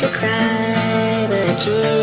to cry, but I can't.